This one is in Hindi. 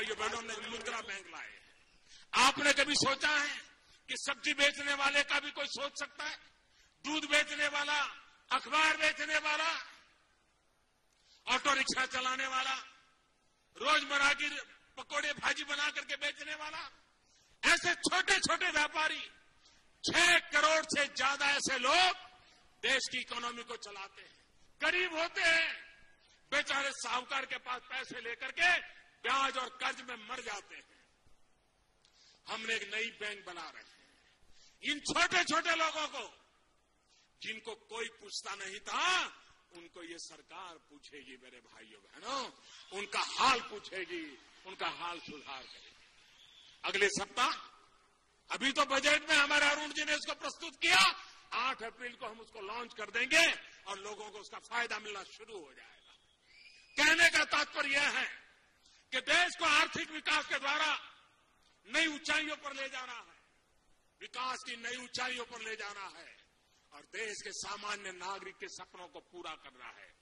भाइयों बहनों, हमने मुद्रा बैंक लाए आपने कभी सोचा है कि सब्ज़ी बेचने वाले का भी कोई सोच सकता है? दूध बेचने वाला, अखबार बेचने वाला, ऑटो रिक्शा चलाने वाला, रोज़मर्रा की पकौड़े भाजी बना करके बेचने वाला? ऐसे छोटे छोटे व्यापारी, छह करोड़ से ज़्यादा ऐसे लोग देश की इकोनॉमी को चलाते हैं। गरीब होते हैं, बेचारे साहूकार के पास पैसे लेकर के ब्याज और कर्ज में मर जाते हैं। हमने एक नई बैंक बना रहे हैं। इन छोटे छोटे लोगों को, जिनको कोई पूछता नहीं था, उनको ये सरकार पूछेगी, मेरे भाइयों बहनों, उनका हाल पूछेगी, उनका हाल सुधार करेगी। अगले सप्ताह, अभी तो बजट में हमारे अरुण जी ने इसको प्रस्तुत किया, आठ अप्रैल को हम उसको लॉन्च कर देंगे और लोगों को उसका फ़ायदा मिलना शुरू हो जाएगा। कहने का तात्पर्य यह है कि देश को आर्थिक विकास के द्वारा नई ऊंचाइयों पर ले जाना है। विकास की नई ऊंचाइयों पर ले जाना है। और देश के सामान्य नागरिक के सपनों को पूरा करना है।